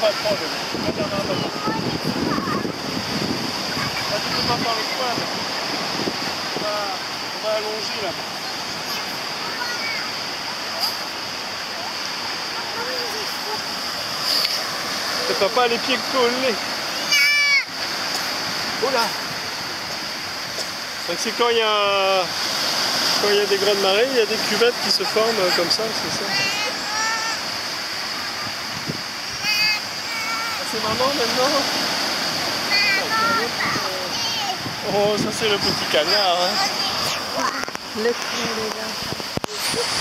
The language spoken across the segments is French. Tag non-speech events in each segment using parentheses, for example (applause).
là. Là, là, là, là. Là, pas faire le poil. On va, on va allonger là. T'as pas les pieds collés. Donc c'est quand il y a quand il y a des grandes marées, il y a des cuvettes qui se forment comme ça, c'est ça. Ah, c'est maman maintenant Oh, ça c'est le petit canard. Hein. Le cri, les gars.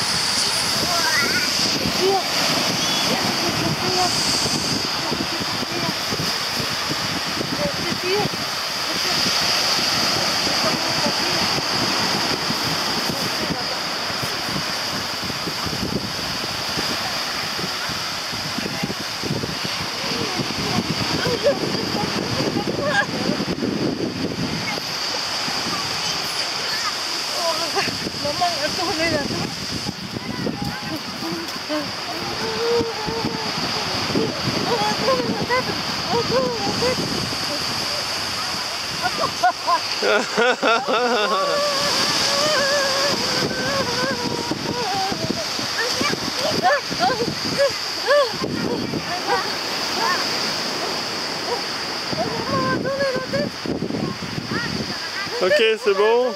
(laughs) Ok, c'est bon.